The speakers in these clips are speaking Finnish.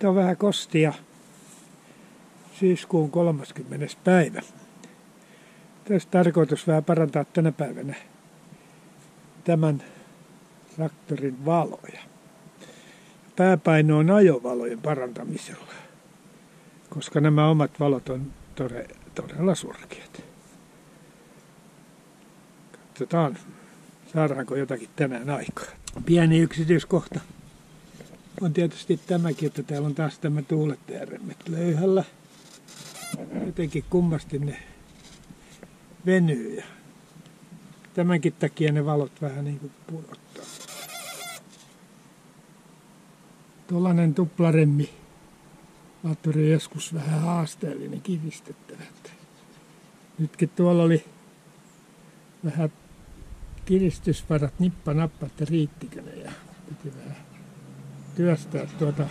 Nyt on vähän kostia syyskuun 30. päivä. Tässä tarkoitus vähän parantaa tänä päivänä tämän traktorin valoja. Pääpaino on ajovalojen parantamisella, koska nämä omat valot on todella surkeat. Katsotaan, saadaanko jotakin tänään aikaa. Pieni yksityiskohta on tietysti tämäkin, että täällä on taas tämä tuulettajäremmet löyhällä. Jotenkin kummasti ne venyy ja tämänkin takia ne valot vähän niin kuin pudottaa. Tuollainen tuplaremmi latturi joskus vähän haasteellinen kiristettävä. Nytkin tuolla oli vähän kiristysvarat nippa nappa, että riittikö ne ja piti vähän työstää tuota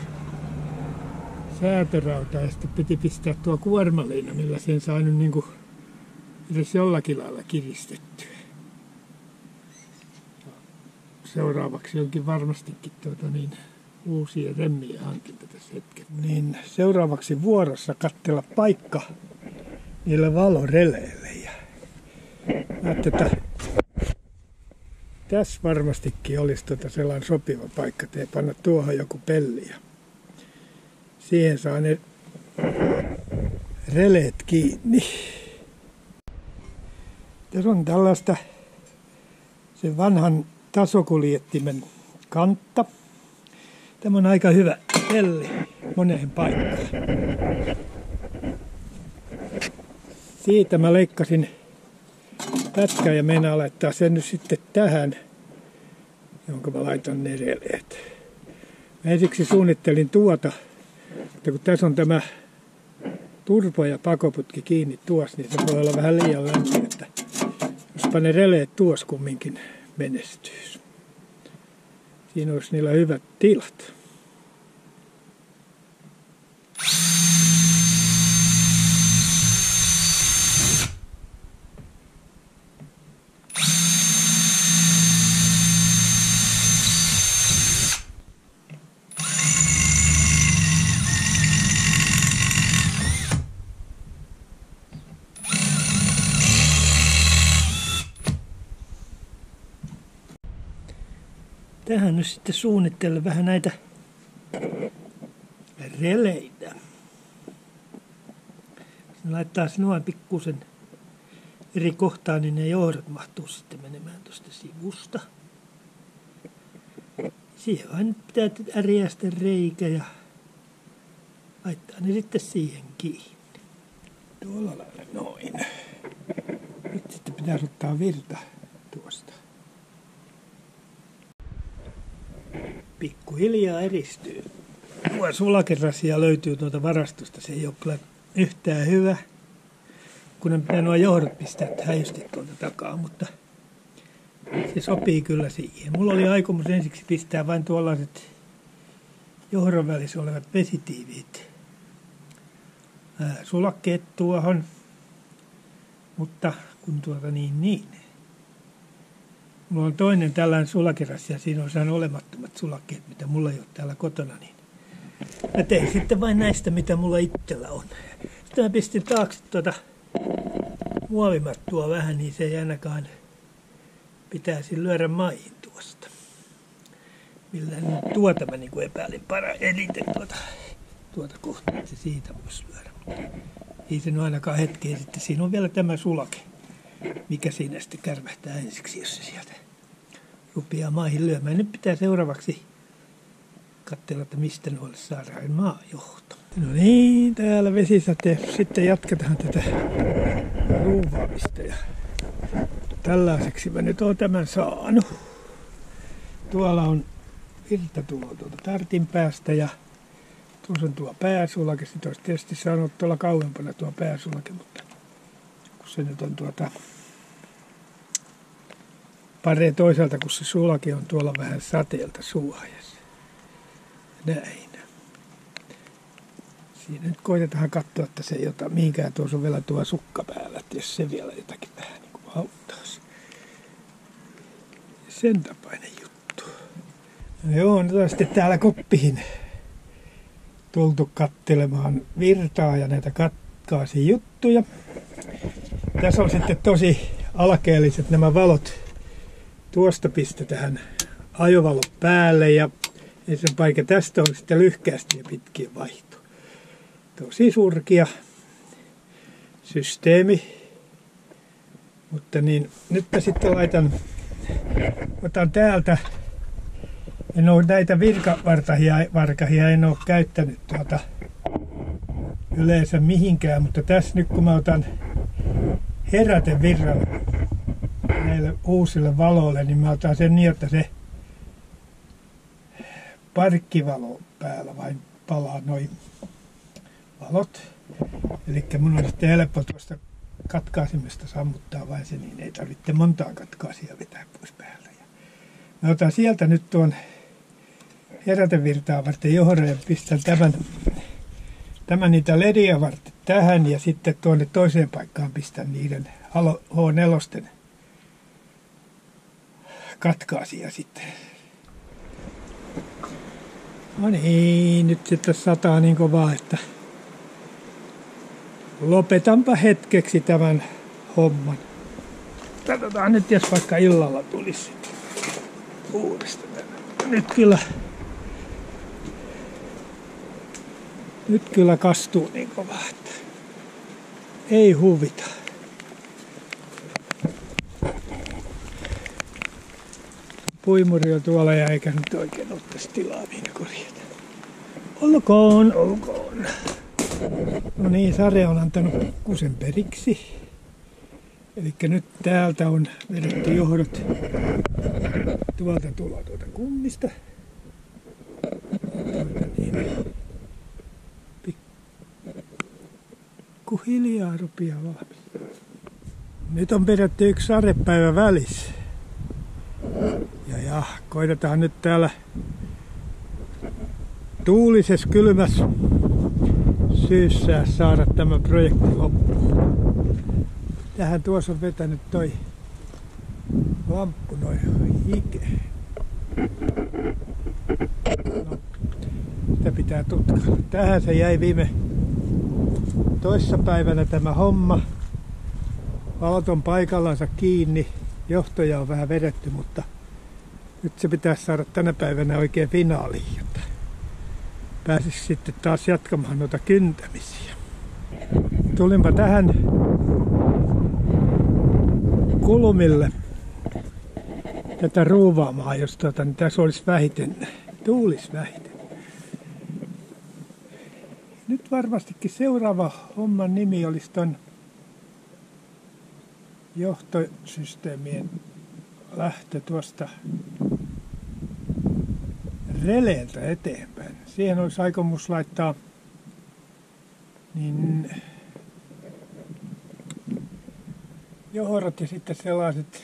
säätörautaa ja sitten piti pistää tuo kuormaliina, millä sen sai nyt niin edes jollakin lailla kiristettyä. Seuraavaksi onkin varmastikin tuota niin, uusia remmiä hankinta tässä hetkellä. Niin seuraavaksi vuorossa kattella paikka niille valoreleille. Ja että tässä varmastikin olisi tuota sellainen sopiva paikka, että panna tuohon joku pelli. Ja siihen saa ne releet kiinni. Tässä on tällaista sen vanhan tasokuljettimen kantta. Tämä on aika hyvä pelli moneen paikkaan. Siitä mä leikkasin pätkän ja meinaa laittaa sen nyt sitten tähän, jonka mä laitan ne releet. Mä ensiksi suunnittelin tuota, että kun tässä on tämä turpo ja pakoputki kiinni tuossa, niin se voi olla vähän liian lämmin, että jospa ne releet tuossa kumminkin menestyisi. Siinä olisi niillä hyvät tilat. Tähän nyt sitten suunnittelen vähän näitä releitä. Se laittaa noin pikkusen eri kohtaan, niin ne johdot mahtuu sitten menemään tuosta sivusta. Siihen vain pitää ärjästä reikä ja laittaa ne sitten siihen kiinni. Tuolla lailla noin. Nyt sitten pitää ottaa virta tuosta. Pikkuhiljaa eristyy. Tuo sulakerasia löytyy tuolta varastosta. Se ei ole kyllä yhtään hyvä, kun ne pitää nuo johdot pistää häisti tuolta takaa, mutta se sopii kyllä siihen. Mulla oli aikomus ensiksi pistää vain tuollaiset johdon välissä olevat vesitiiviit sulakkeet tuohon, mutta kun tuota niin niin, Mulla on toinen tällainen sulakeras ja siinä on saanut olemattomat sulakkeet, mitä mulla ei ole täällä kotona. Niin mä tein sitten vain näistä, mitä mulla itsellä on. Sitten mä pistin taakse tuota muovimattua vähän, niin se ei ainakaan pitäisi lyödä maihin tuosta. Millä tuota mä niin epäilin para eniten tuota, tuota kohtaa, että siitä voisi lyödä. Ei se nyt ainakaan hetkeen sitten. Siinä on vielä tämä sulake mikä siinä sitten kärvähtää ensiksi, jos se sieltä rupeaa maihin lyömään. Nyt pitää seuraavaksi katsella, että mistä nuolle saadaan maajohto. No niin, täällä vesisate. Sitten jatketaan tätä ruuvaamista. Ja tällaiseksi mä nyt oon tämän saanut. Tuolla on virta tulo tuolta tartin päästä ja tuossa on tuo pääsulake. Sitten olisi tietysti saanut tuolla kauempana tuo pääsulake, mutta se nyt on tuota paree toisaalta, kun se sulake on tuolla vähän sateelta suojassa. Näin. Siinä nyt koitetaan katsoa, että se ei ota mihinkään. Tuossa on vielä tuo sukka päällä, että jos se vielä jotakin vähän niin kuin auttaisi. Sen tapainen juttu. No joo, nyt on sitten täällä koppiin tultu kattelemaan virtaa ja näitä katkaasi juttuja. Tässä on sitten tosi alkeelliset nämä valot. Tuosta pistetään ajovalo päälle ja sen paikka tästä on sitten lyhkästi ja pitkin vaihto. Tosi surkia systeemi. Mutta niin, nyt mä sitten laitan, otan täältä, en ole näitä virkavarkahia varkahia en ole käyttänyt tuota yleensä mihinkään, mutta tässä nyt kun mä otan herätevirran näille uusille valoille, niin mä otan sen niin, että se parkkivalo päällä vain palaa noin valot. Eli mun on sitten helppo tuosta katkaisimesta sammuttaa vain se, niin ei tarvitse montaa katkaasia vetää pois päältä. Ja mä otan sieltä nyt tuon herätevirtaa varten johdon ja pistän tämän, tämän niitä lediä varten tähän ja sitten tuonne toiseen paikkaan pistän niiden H4 katkaasia sitten. No niin, nyt sitten sataa niin kovaa, että lopetanpa hetkeksi tämän homman. Katsotaan nyt, jos vaikka illalla tulisi uudestaan. Nyt kyllä, nyt kyllä kastuu niin kovaa, ei huvita. Puimuri on tuolla ja eikä nyt oikein tässä tilaa mihin korjata. Olkoon, olkoon. No niin, Sare on antanut kusen periksi. Eli nyt täältä on vedetty johdot tuolta tuolla tuolta kummista. Tuolta niin. Pikkuhiljaa rupeaa valmis. Nyt on pidetty yksi sadepäivä välissä. Ja, ja koitetaan nyt täällä tuulisessa kylmässä syyssä saada tämä projekti loppuun. Tähän tuossa on vetänyt toi lamppu noin hike. No, sitä pitää tutkailla. Tähän se jäi viime toissapäivänä tämä homma. Valot on paikallansa kiinni. Johtoja on vähän vedetty, mutta nyt se pitäisi saada tänä päivänä oikein finaaliin, jotta pääsisi sitten taas jatkamaan noita kyntämisiä. Tulinpa tähän kulmille tätä ruuvaamaan, jos tuota, niin tässä olisi vähiten, tuulisi vähiten. Varmastikin seuraava homman nimi olisi ton johtosysteemien lähtö tuosta releeltä eteenpäin. Siihen olisi aikomus laittaa niin johdot ja sitten sellaiset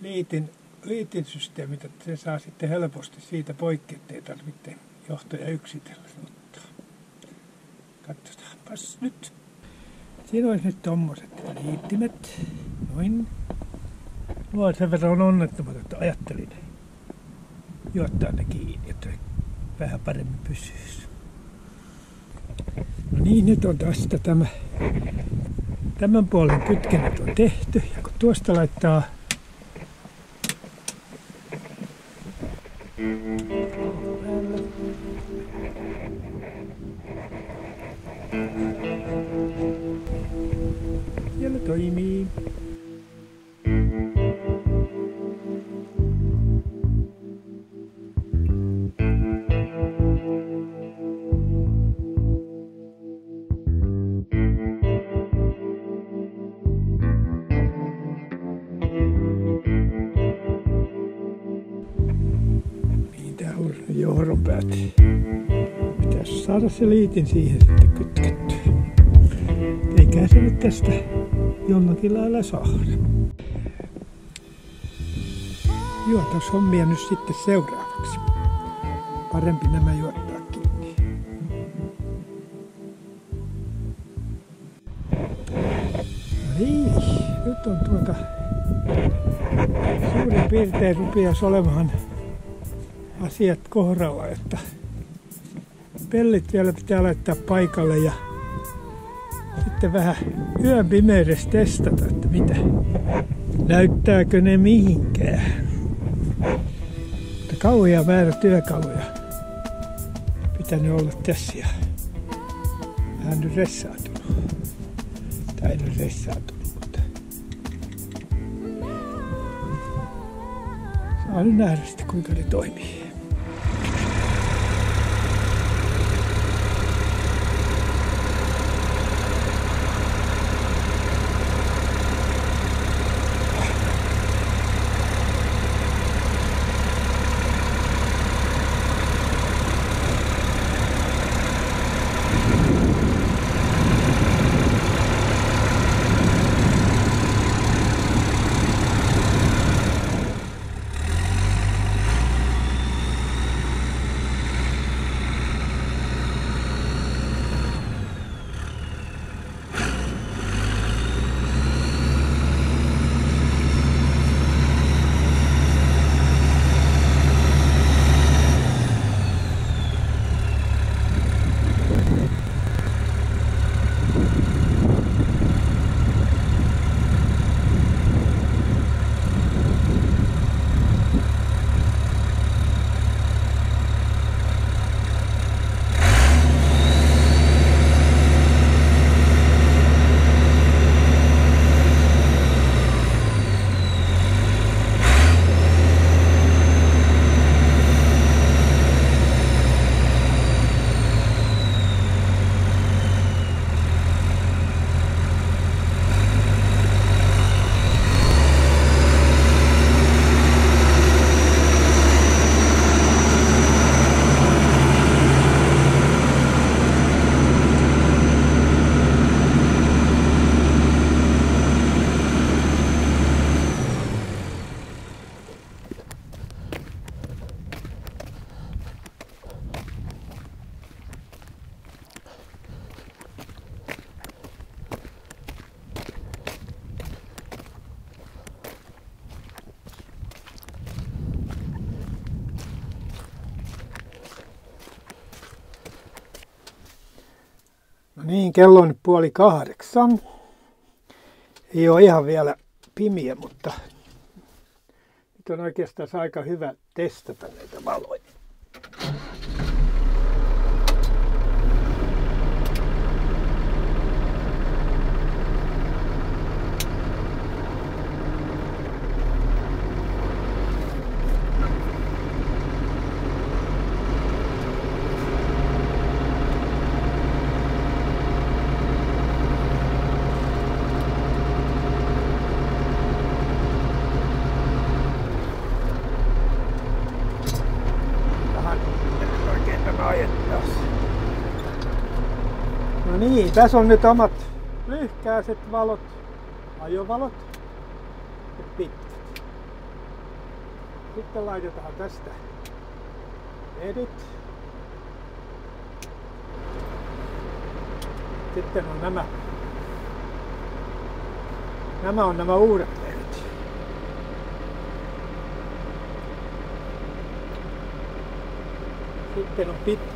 liitin, liitin systeemit, että se saa sitten helposti siitä poikki, ettei tarvitse johtoja yksitellen ottaa. Katsotaanpas nyt. Siinä olisi nyt tommoset liittimet. Noin. Nuo sen verran onnettomat, että ajattelin juottaa ne kiinni, että vähän paremmin pysyisi. No niin, nyt on tästä tämä tämän puolen kytkennät on tehty. Ja kun tuosta laittaa johdon päät. Pitäisi saada se liitin siihen sitten kytkettyä. Eikä se nyt tästä jollakin lailla saada. Juotas hommia nyt sitten seuraavaksi. Parempi nämä juottaa kiinni. No niin, nyt on tuota suurin piirtein rupias olemaan asiat kohdalla, että pellit vielä pitää laittaa paikalle ja sitten vähän yön pimeydessä testata, että mitä, näyttääkö ne mihinkään. Mutta kauhean määrä työkaluja pitänyt olla tässä ja vähän nyt ressaantunut. Tai nyt ressaantunut, mutta saa nyt nähdä sitten kuinka ne toimii. Kello on nyt puoli kahdeksan. Ei ole ihan vielä pimiä, mutta nyt on oikeastaan aika hyvä testata näitä valoja. Vähän oikein tämä ajettaas. No niin, tässä on nyt omat lyhkäiset valot, ajovalot ja pitkät. Sitten laitetaan tästä edit. Sitten on nämä. Nämä on nämä uudet lehdit. Sitten on pitkät.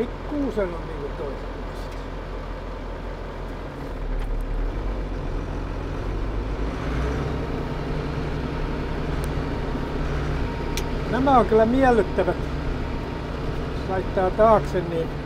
Pikkuusen on niinku. Nämä on kyllä miellyttävät. Jos laittaa taakse, niin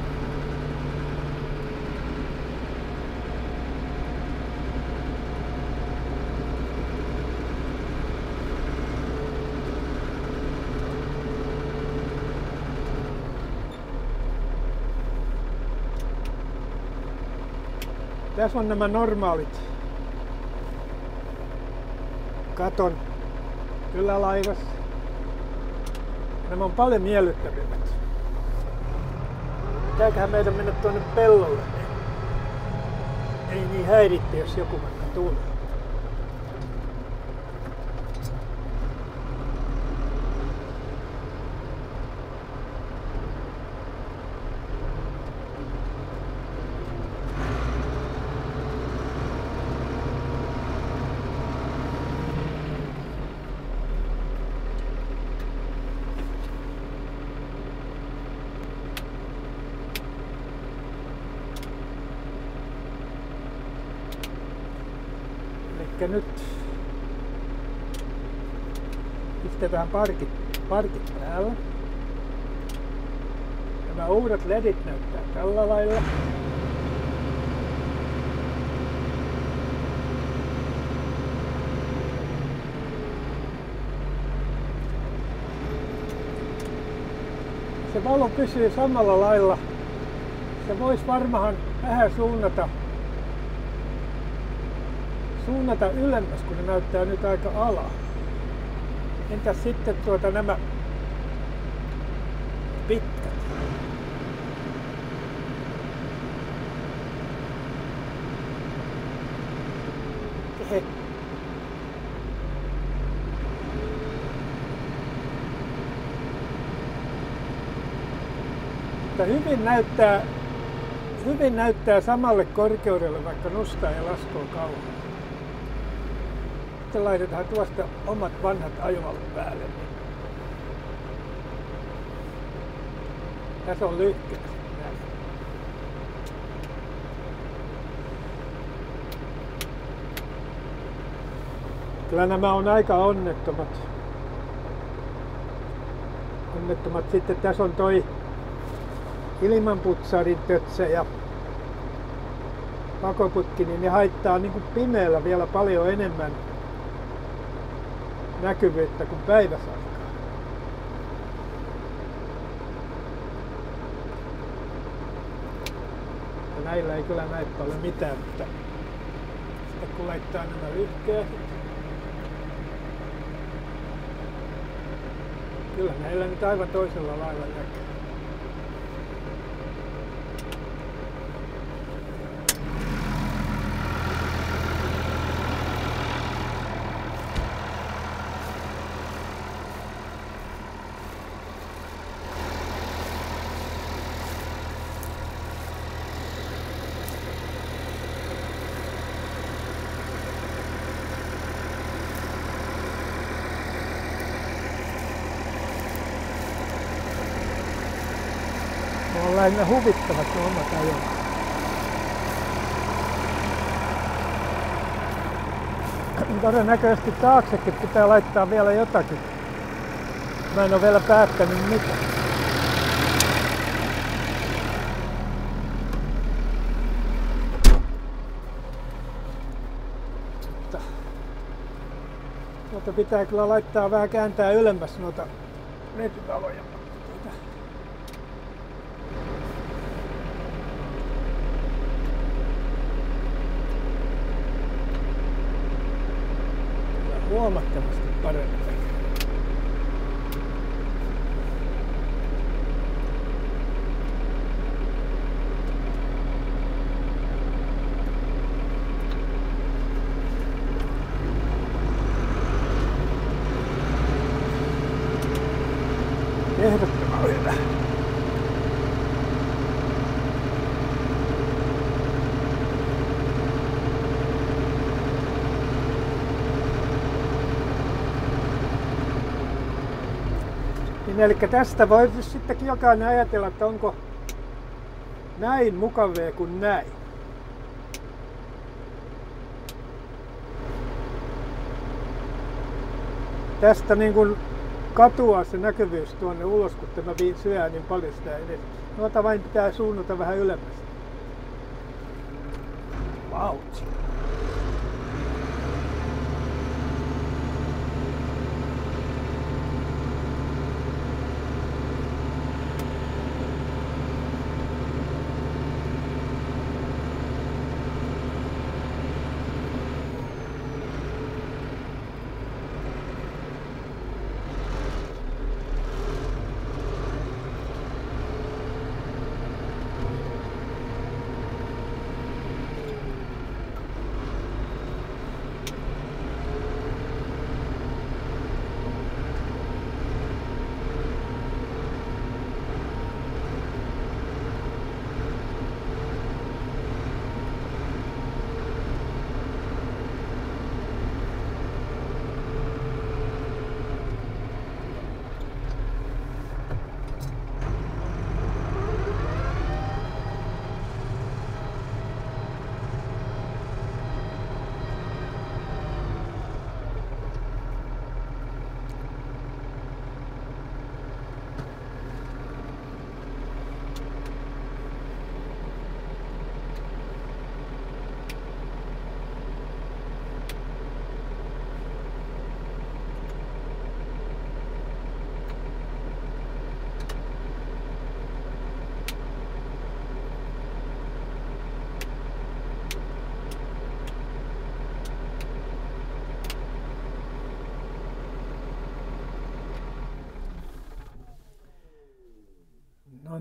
Tässä on nämä normaalit katon ylälaivassa. Nämä on paljon miellyttävimmät. Pitääköhän meidän mennä tuonne pellolle, ei niin häiritte, jos joku vaikka tulee. Pistetään parkit, parkit päällä. Nämä uudet ledit näyttää tällä lailla. Se valo pysyy samalla lailla. Se voisi varmaan vähän suunnata suunnata ylemmäs, kun ne näyttää nyt aika ala. Entäs sitten tuota nämä pitkät? He. Mutta hyvin näyttää, hyvin näyttää samalle korkeudelle, vaikka nostaa ja laskoo kauan sitten laitetaan tuosta omat vanhat ajovalot päälle. Niin tässä on lykkä. Kyllä nämä on aika onnettomat. Onnettomat. Sitten tässä on toi ilmanputsarin tötsä ja pakoputki, niin ne haittaa niin kuin pimeällä vielä paljon enemmän näkyvyyttä kuin päiväsaikaan. Näillä ei kyllä näy paljon mitään, mutta sitten kun laittaa nämä lyhkeät, kyllä näillä nyt aivan toisella lailla näkyy. On lähinnä huvittavat ne omat ajot. Todennäköisesti taaksekin pitää laittaa vielä jotakin. Mä en ole vielä päättänyt mitä. Mutta pitää kyllä laittaa vähän kääntää ylemmäs noita を余ってます。バレ eli tästä voi sittenkin jokainen ajatella, että onko näin mukavaa kuin näin. Tästä niin kuin katuaa se näkyvyys tuonne ulos, kun tämä syö niin paljon sitä edes. Noita vain pitää suunnata vähän ylemmäs. Vauhti.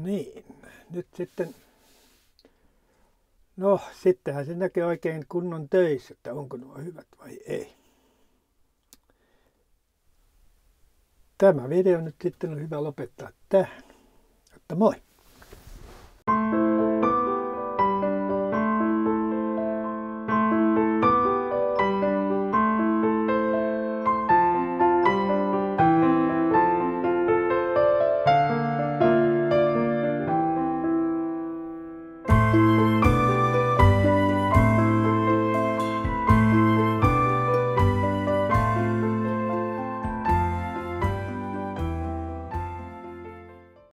Niin, nyt sitten, no sittenhän se näkee oikein kunnon töissä, että onko nuo hyvät vai ei. Tämä video nyt sitten on hyvä lopettaa tähän. Että moi!